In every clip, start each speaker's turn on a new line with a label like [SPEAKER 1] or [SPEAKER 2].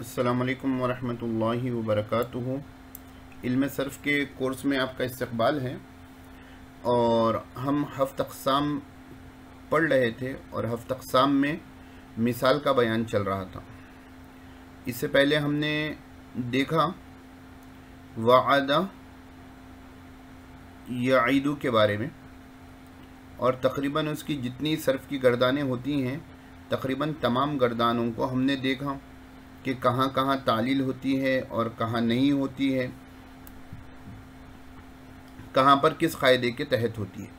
[SPEAKER 1] अस्सलाम वरहमतुल्लाहि वबरकातुहू इल्म सर्फ़ के कोर्स में आपका इस्तकबाल है और हम हफ्त अक़साम पढ़ रहे थे और हफ्त अक़साम में मिसाल का बयान चल रहा था। इससे पहले हमने देखा वादा याईदू के बारे में और तकरीबन उसकी जितनी सर्फ़ की गर्दानें होती हैं, तकरीबन तमाम गर्दानों को हमने देखा। कि कहाँ कहाँ तालील होती है और कहाँ नहीं होती है, कहाँ पर किस कायदे के तहत होती है।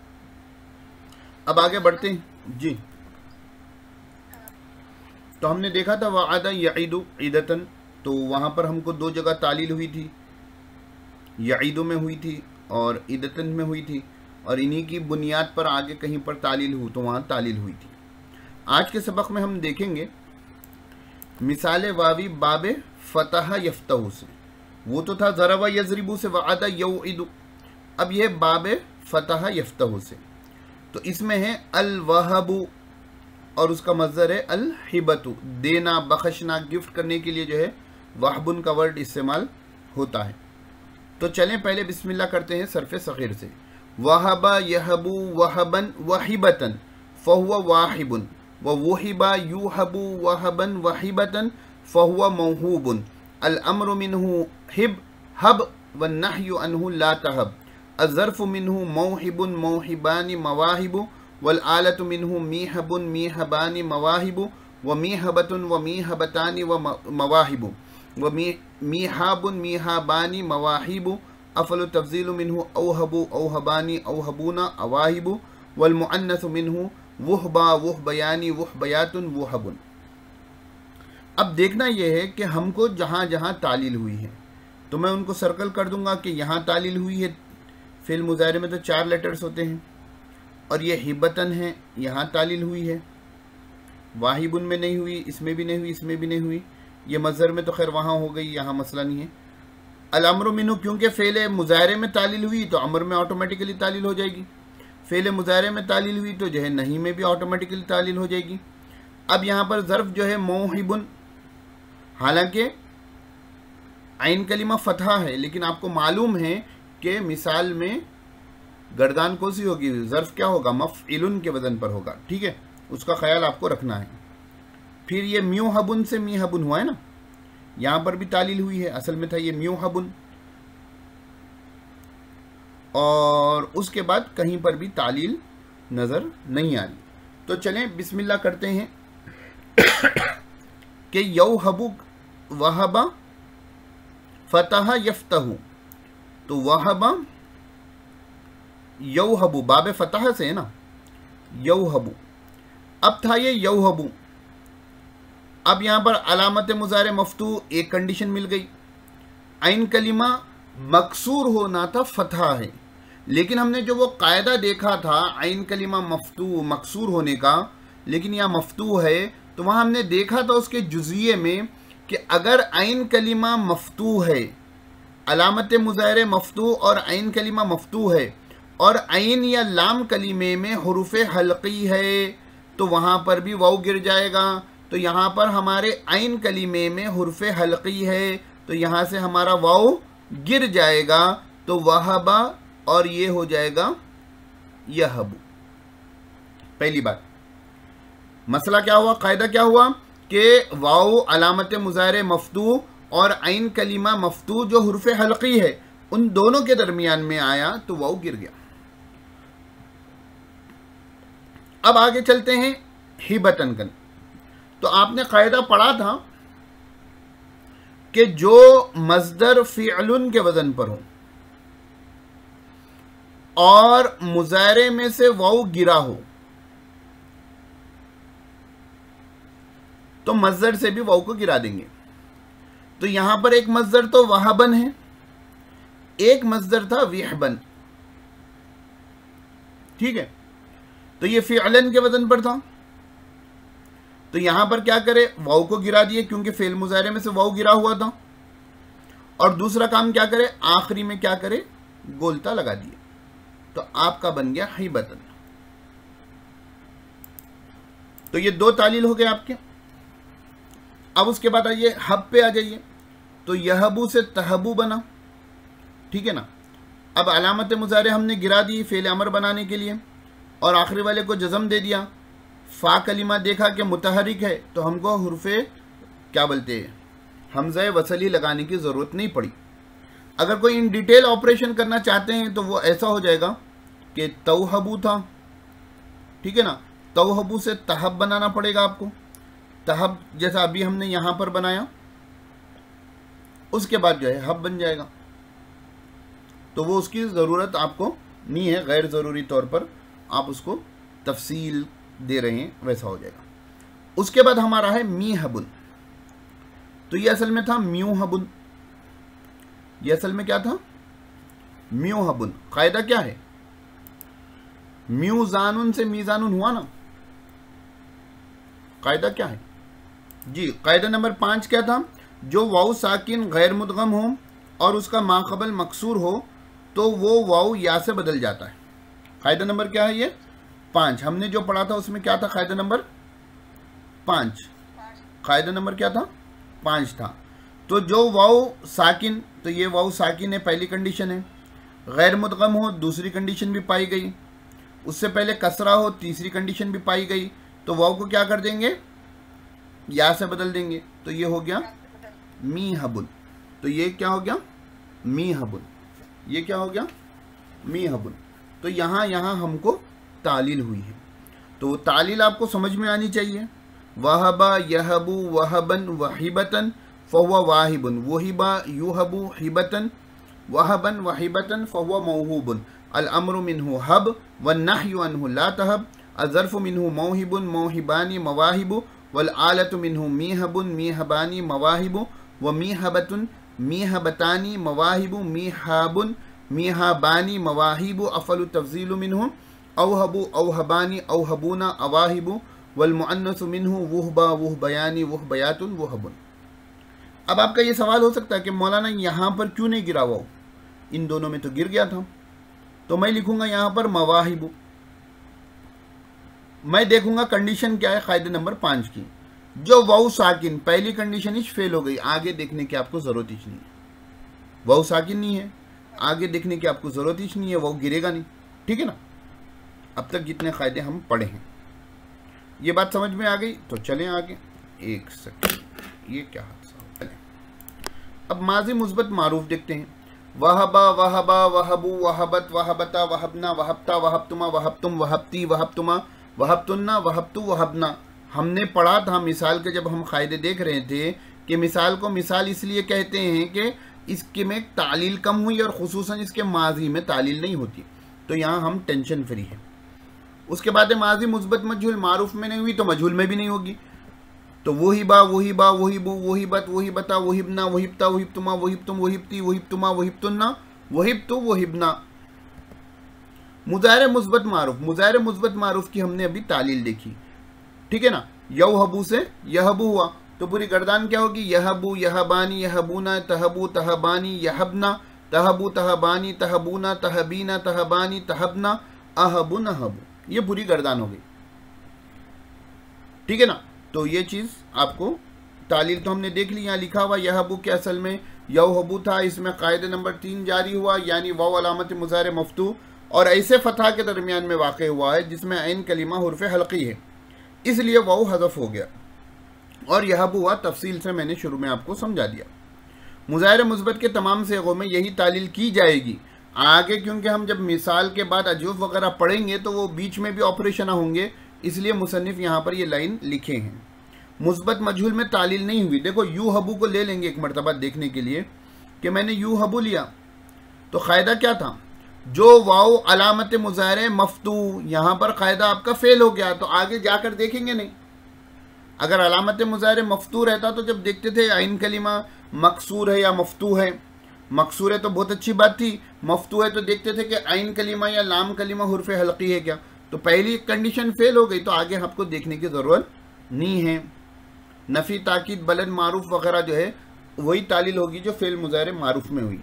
[SPEAKER 1] अब आगे बढ़ते हैं। जी। तो हमने देखा था वादा यईदु ईदतन तो वहाँ पर हमको दो जगह तालील हुई थी। यईदु में हुई थी और ईदतन में हुई थी और इन्हीं की बुनियाद पर आगे कहीं पर तालील हुई तो वहाँ तालील हुई थी। आज के सबक में हम देखेंगे मिसाल वावी बाब फ़तह यफ्तहू से। वो तो था ज़रवा यजरिबू से वादा यऊ अब यह बाब फ़तह यफ्तहू से। तो इसमें है अल वहबू और उसका मज़र है अल हिबतु देना, बख्शना, गिफ्ट करने के लिए जो है वाहबुन का वर्ड इस्तेमाल होता है। तो चलें पहले बिस्मिल्लाह करते हैं सरफ सग़ीर से। वहबा यहबू वहबन वहिबतन फ़हुआ वाहिबुन। व वहिबा यूहबू वहबन वहिबतन फ़हुआ मौहूबन अल अमर मिनहू हिब हब व नहयु अनहु ला तहब अज़रफ़ मिनहू मौहिबुन मौहिबानी मवाहिबु वल आलत मिनहू मीहबुन मीहबानी मवाहिबु व मीहबतुन व मीहबतानी व मवाहिबु व मीहाबुन मीहाबानी मवाहिबु अफल मिनहू वहबा वह बयानी वह बयातुन वहबुन। अब देखना यह है कि हमको जहाँ जहाँ तालील हुई है। तो मैं उनको सर्कल कर दूँगा कि यहाँ तालील हुई है फिल मुजाहरे में तो चार लेटर्स होते हैं। और ये हिबतन है, यहाँ तालील हुई है। वाहिबुन में नहीं हुई, इसमें भी नहीं हुई, इसमें भी नहीं हुई। ये मज़र में तो खैर वहाँ हो गई, यहाँ मसला नहीं है। अलमर मिनू क्योंकि फ़ेल मुजाहरे में तालील हुई तो अमर में ऑटोमेटिकली तालील हो जाएगी। फ़ेल मुजाहरे में तालील हुई तो जो है नहीं में भी ऑटोमेटिकली तालील हो जाएगी। अब यहाँ पर ज़र्फ़ जो है मोहिबुन, हालाँकि आइन कलीमा फतहा है, लेकिन आपको मालूम है कि मिसाल में गर्दान कौन सी होगी? ज़र्फ़ क्या होगा? मफ इलन के वज़न पर होगा, ठीक है? उसका ख्याल आपको रखना है। फिर ये म्यू हबुन से मी हबुन हुआ है ना? यहाँ पर भी तालील हुई है, असल में था ये म्यू हबुन और उसके बाद कहीं पर भी तालील नज़र नहीं आ रही तो चलें, बिस्मिल्लाह करते हैं कि यऊ हबु वहबा फ़तह यफ्तहू। तो वहबा यऊ हबू बाब फ़तह से है ना? यऊ हबू अब था ये यऊ हबू अब यहाँ पर अलामत मुजार मफतू, एक कंडीशन मिल गई। आइन कलिमा मकसूर होना था फतहा है। लेकिन हमने जो वो कायदा देखा था आइन कलिमा मफतू, मकसूर होने का, लेकिन यहाँ मफतू है तो वहाँ हमने देखा था उसके जुजिए में कि अगर आइन कलिमा मफतू है, अलामत मुज़ाहिर मफतू और आइन कलिमा मफतू है, और आइन या लाम कलीमे में हरूफ हल्की है तो वहाँ पर भी वाव गिर जाएगा। तो यहाँ पर हमारे आइन कलीमे में हरूफ हल्की है तो यहाँ से हमारा वाव गिर जाएगा तो वहबा और ये हो जाएगा यहबू। पहली बात। मसला क्या हुआ? कायदा क्या हुआ? कि वाओ अलामत मुज़ाहिर मफतू और आइन कलीमा मफतू जो हरूफ हल्की है, उन दोनों के दरमियान में आया तो वाओ गिर गया। अब आगे चलते हैं हिबतन कन तो आपने कायदा पढ़ा था कि जो मजदर फ़ियलुन के वज़न पर हो। और मुजाहरे में से वाउ गिरा हो। तो मजदर से भी वाउ को गिरा देंगे। तो यहाँ पर एक मजदर तो वहाबन है। एक मजदर था विहबन। ठीक है? तो ये फ़ियलन के वज़न पर था। तो यहाँ पर क्या करे? वाऊ को गिरा दिए, क्योंकि फेल मुजाहरे में से वाऊ गिरा हुआ था। और दूसरा काम क्या करे? आखिरी में क्या करे? गोलता लगा दिए। तो आपका बन गया हिबतन तो ये दो तालील हो गए आपके। अब उसके बाद आइए, हब पे आ जाइए। तो यहबू से तहबू बना। ठीक है ना? अब अलामत मुजारे हमने गिरा दी फेल अमर बनाने के लिए। और आखिरी वाले को जज़म दे दिया। फ़ा कलिमा देखा कि मुतहरिक है तो हमको हुरफे क्या बोलते हैं? हमज़ा वसली लगाने की ज़रूरत नहीं पड़ी। अगर कोई इन डिटेल ऑपरेशन करना चाहते हैं तो वो ऐसा हो जाएगा कि तवहबू था। ठीक है ना? तवहबू से तहब बनाना पड़ेगा आपको। तहब जैसा अभी हमने यहाँ पर बनाया, उसके बाद जो है, हब बन जाएगा। तो वो उसकी ज़रूरत आपको नहीं है, गैर ज़रूरी तौर पर आप उसको तफसील दे रहे हैं, वैसा हो जाएगा। उसके बाद हमारा है मी हबुल तो ये असल में था म्यू हबुल ये असल में क्या था? म्यू हबुल कायदा क्या है? म्यू जानून से मीजानुन हुआ ना? कायदा क्या है? जी, कायदा नंबर पाँच क्या था? जो वाऊ साकिन गैर मुदगम हो और उसका माकबल मकसूर हो तो वो वाऊ या से बदल जाता है। कायदा नंबर क्या है ये? पाँच। हमने जो पढ़ा था उसमें क्या था कायदा नंबर? पाँच। कायदा नंबर क्या था? पाँच था। तो जो वाउ साकिन तो ये वाउ साकिन है, पहली कंडीशन है। गैर मुदगम हो, दूसरी कंडीशन भी पाई गई। उससे पहले कसरा हो, तीसरी कंडीशन भी पाई गई। तो वाव को क्या कर देंगे? या से बदल देंगे। तो ये हो गया मी हबुल तो ये क्या हो गया? मी हबुल ये क्या हो गया? मी हबुल तो यहाँ यहाँ हमको तालील हुई है। तो तालील आपको समझ में आनी चाहिए। वहबा यहबू वहबन वहिबतन फ़हुआ वाहिबन। वहिबा यूहबू हिबतन, वहबन वहिबतन फ़हुआ मऊहूबन। अलअमर मिनहु हब व नहयु ला अज़रफ़ मिनहु मौहिबुन, मौहिबानी मवाहिबु। वल आलत मिनहु मीहबुन, मीहबानी मवाहिबु। व मीहबतुन, मीहबतानी मवाहिबु, मीहाबुन, मीहाबानी मवाहिबु। अफल तफजील मिनहु। अवहबु अवहबानी अवहबूना अवाहिबु वल मुअन्नस मिनहु वहबा वह बयानी वह बयातुन वहबुन अब आपका ये सवाल हो सकता है कि मौलाना यहाँ पर क्यों नहीं गिरा हुआ इन दोनों में तो गिर गया था तो मैं लिखूँगा यहाँ पर मवाहिबु मैं देखूँगा कंडीशन क्या है कायदे नंबर पाँच की जो वाउ साकिन पहली कंडीशन ही फेल हो गई आगे देखने की आपको ज़रूरत ही नहीं है वाउ साकिन नहीं है आगे देखने की आपको ज़रूरत ही नहीं है वो गिरेगा नहीं ठीक है ना अब तक जितने कायदे हम पढ़े हैं। ये बात समझ में आ गई? तो चलें आगे। एक सेकेंड। ये क्या हादसा अब माजी मुस्बत मारूफ देखते हैं। वहबा वहबा, वहबू, वहबत, वहबता, वहबना, वहबता, वहबतुमा, वहबतुम, वहबती, वहबतुमा, वहबतुन्ना, वहबतु, वहबना। हमने पढ़ा था मिसाल के जब हम कायदे देख रहे थे कि मिसाल को मिसाल इसलिए कहते हैं कि इसके में तालील कम हुई और खसूस इसके माजी में तालील नहीं होती। तो यहाँ हम टेंशन फ्री हैं। उसके बाद माजी मुस्बत मजहूल, मारूफ में नहीं हुई तो मजहूल में भी नहीं होगी। तो वही बा वही बा, वही बू, वही बत, वही बता वहिबना वही वहिबतुमा वहिबतुम वहिबती वहिबतुमा वहिबतुन्ना वहिबतु वहिबना मुजाहिर मुस्बत मारूफ, मुजाहिर मुस्बत मारूफ की हमने अभी तालील देखी। ठीक है ना? यहबू से यहबू हुआ। तो पूरी गर्दान क्या होगी? यहबू, यहबानी, यहबूना, तहबू, तहबानी, यहबना, तहबू, तहबानी, तहबूना, तहबीना, तहबानी, तहबना अहबू। नहबू ये पूरी गर्दान हो गई ठीक है ना? तो ये चीज़ आपको तालील तो हमने देख ली, यहाँ लिखा हुआ यह हबू के असल में यहबू था, इसमें कायदे नंबर तीन जारी हुआ, यानी वाव अलामत मुजार मफतू, और ऐसे फतह के दरमियान में वाक़ हुआ है, जिसमें आन कलीमा हरफ हल्की है। इसलिए वाव हजफ हो गया। और यह हुआ तफसील से मैंने शुरू में आपको समझा दिया। मुजाहिर मुस्बत के तमाम सेगों में यही तालील की जाएगी। आगे क्योंकि हम जब मिसाल के बाद अजूफ वगैरह पढ़ेंगे तो वो बीच में भी ऑपरेशन होंगे, इसलिए मुसनफ़ यहाँ पर ये लाइन लिखे हैं। मुस्बत मजहूल में तालील नहीं हुई। देखो, यू हबू को ले लेंगे एक मरतबा देखने के लिए कि मैंने यू हबू लिया। तो क़ायदा क्या था? जो वाओ अलामत मुजाहरे मफतू, यहाँ पर क़ायदा आपका फ़ेल हो गया तो आगे जाकर देखेंगे नहीं। अगर अलामत मुजाहरे मफतू रहता तो जब देखते थे आइन कलीमा मकसूर है या मफतू है मकसूर है तो बहुत अच्छी बात थी। मफतू है तो देखते थे कि आइन कलीमा या लाम कलीमा हुरफ हल्की है क्या? तो पहली कंडीशन फेल हो गई तो आगे आपको देखने की ज़रूरत नहीं है। नफ़ी ताकीद बलन मारूफ वगैरह जो है, वही तालील होगी जो फेल मुजाहरे मारूफ में हुई।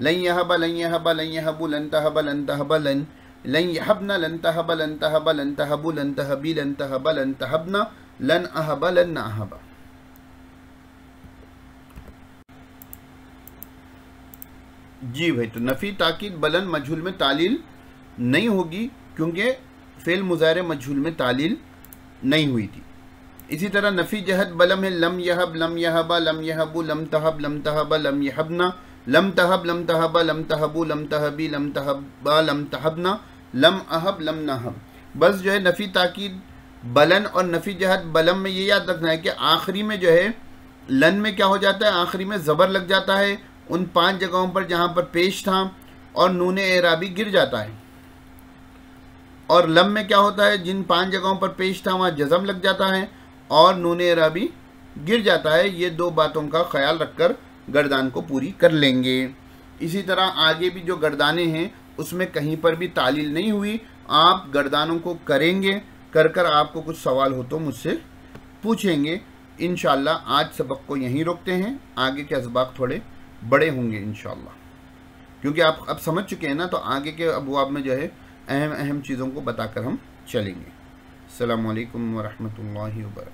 [SPEAKER 1] लन यहबा लन यहबा, लन यहबू, लन तहबा लन तहबा, लन। लन यहबना, लन तहबा लन तहबा, लन तहबू, लन तहबी, लन तहबा, लन तहबना, लन अहबा लन अहबा। जी भाई तो नफ़ी ताकीद बलन मजहूल में तालील नहीं होगी क्योंकि फ़ेल मुजारे मजहूल में तालील नहीं हुई थी। इसी तरह नफ़ी जहद बलम है, लम यहब, लम यहबा, लम यहबू, लम तहब, लम तहबा, लम यहबना, लम तहब, लम तहबा, लम तहबू, लम तहबी, लम तहबा, लम तहबना, लम अहब, लम नहब। बस जो है, नफ़ी ताकीद बलन और नफ़ी जहद बलम में ये याद रखना है कि आखिरी में जो है लन में क्या हो जाता है? आखिरी में ज़बर लग जाता है उन पाँच जगहों पर जहाँ पर पेश था और नून एराबी गिर जाता है। और लम में क्या होता है? जिन पाँच जगहों पर पेश था, वहाँ जज़म लग जाता है और नून एराबी गिर जाता है। ये दो बातों का ख्याल रखकर गर्दान को पूरी कर लेंगे। इसी तरह आगे भी जो गर्दाने हैं, उसमें कहीं पर भी तालील नहीं हुई। आप गर्दानों को करेंगे कर कर आपको कुछ सवाल हो तो मुझसे पूछेंगे। इन आज सबक को यहीं रोकते हैं। आगे के इसबाक थोड़े बड़े होंगे इन क्योंकि आप अब समझ चुके हैं ना तो आगे के अब आप में जो है अहम अहम चीज़ों को बताकर हम चलेंगे। अल्लाम वरहमल वर्क